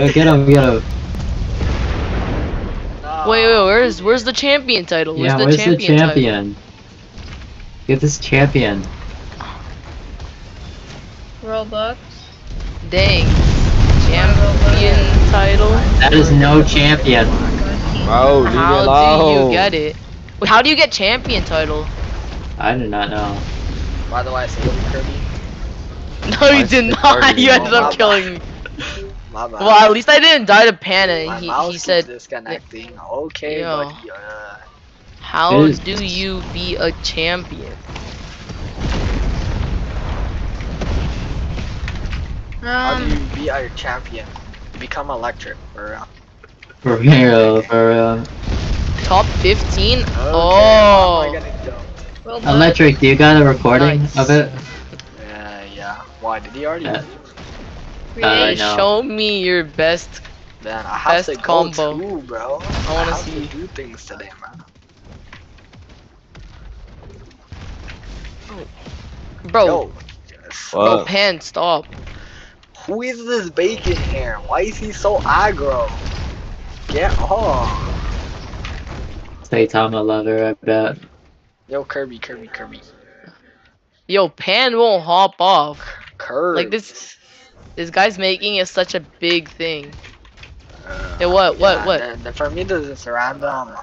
Get, get him, get him. Wait, wait, where's where's the champion title? Where's Yeah, the where's champion the title? champion? Get this champion. Robux. Dang. Champion title? That is no champion. Bro, leave me How alone. do you get it? Wait, How do you get champion title? I do not know. By the way, I said Kirby. No, you did not. Kirby? You ended up killing me. My bad. Well, at least I didn't die to Pana. My He, mouse he keeps said, disconnecting. Okay, Yo. buddy. Uh, "How It is- do you be a champion?" how do Um, you be our champion? Become electric, for real. For real, for real. Top 15? Okay, oh. how am I gonna jump? Robux. Electric, do you got a recording Nice. of it? Yeah, yeah. Why did he already? Uh, Create. I know. Show me your best. Man, I have best to combo. too, bro. I wanna have see. to do things today, man. Bro, Yo, yes. bro, What? Pan, stop. Who is this bacon here? Why is he so aggro? Get off. Saitama lover, I bet. Yo, Kirby, Kirby, Kirby. Yo, Pan won't hop off. Kirby. Like this, this guy's making it such a big thing. Uh, Hey, what, what, yeah, what? the- the- for me, this is random.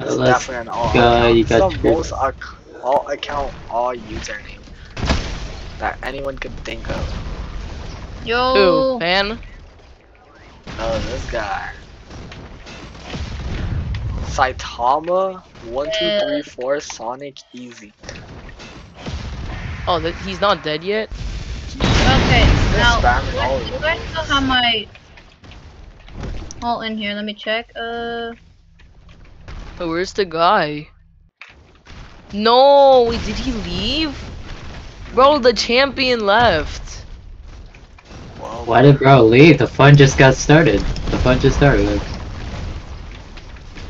It's let's definitely an all go, account. you It's got the your- most ac- all account, all username that anyone could think of. Yo. Who? Pan? Oh, this guy. Saitama, one, two, three, four, Sonic, easy. Oh, that, he's not dead yet? Okay, now, spamming all what, of you guys still have my... All in here, let me check. Uh, Oh, where's the guy? No, wait, did he leave? Bro, the champion left. Well, Why did bro leave? The fun just got started. The fun just started. Like,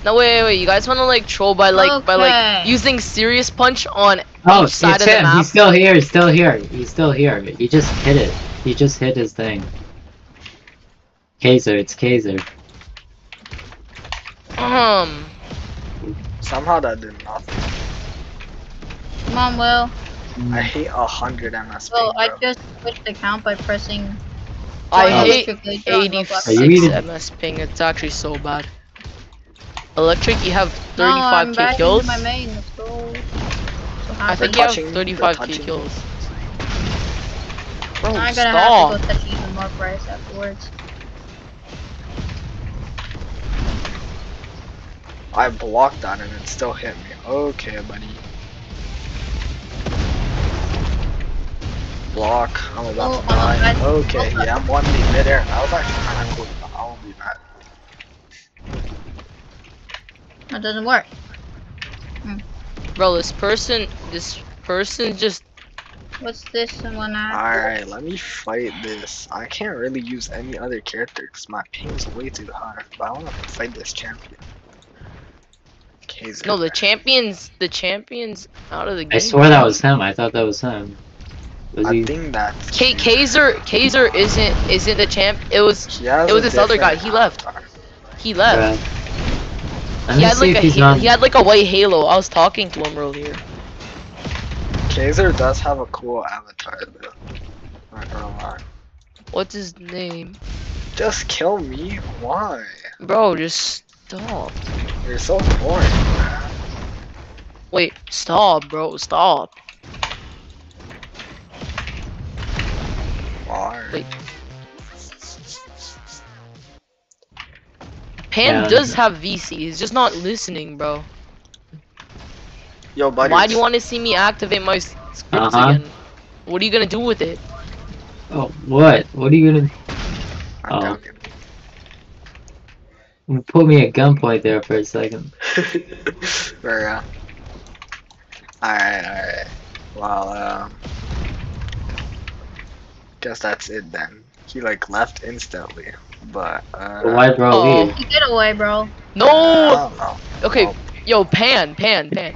No, wait, wait, wait. You guys want to like troll by like by like using serious punch on oh, each it's side of the him. map? He's still here. He's still here. He's still here. He just hit it. He just hit his thing. Kaiser, it's Kaiser. Um, somehow that did nothing. come on, Will. I hate a hundred MS Well, ping, I just switched the count by pressing... I join hate Electric 86 Roblox. Are you even- MS ping. It's actually so bad. Electric, you have No, I'm 35k back kills. into my main, let's go. So I think you have 35k kills. Bro, I'm gonna stop. have to go touch even more price afterwards. I blocked that and it still hit me. Okay, buddy. Block. I'm about Oh, to oh, die. I'm about- Okay, oh, yeah, I'm one knee midair. That was actually kind of cool. I won't be mad. That doesn't work. Hmm. Bro, this person, this person just What's this someone at? Alright, let me fight this. I can't really use any other character because my ping's way too high. But I want to fight this champion. Kaiser. no the champions, the champions out of the game. I swear that was him. I thought that was him. Was I he? think that's. K Kaiser, Kaiser isn't isn't the champ. It was He it was this other guy. He left. he left. Bruh. Let He had like a he, he had like a white halo. I was talking to him earlier. Kaiser does have a cool avatar though. Not gonna lie. What's his name? Just kill me? Why? Bro, just stop. You're so boring, man. Wait, stop, bro, stop. Why? Wait. Pan Yeah, does have VC. He's just not listening, bro. Yo, buddy. Why do you want to see me activate my s- scripts Uh-huh. again? What are you gonna do with it? Oh, what? What are you gonna? I'm Oh. joking. You put me at gunpoint there for a second. For real. Alright, alright. Well, um. Guess that's it then. He like left instantly. But, uh. But why bro Oh. leave? Get away, bro. I No. don't know. Okay, Oh. yo, Pan, Pan, Pan.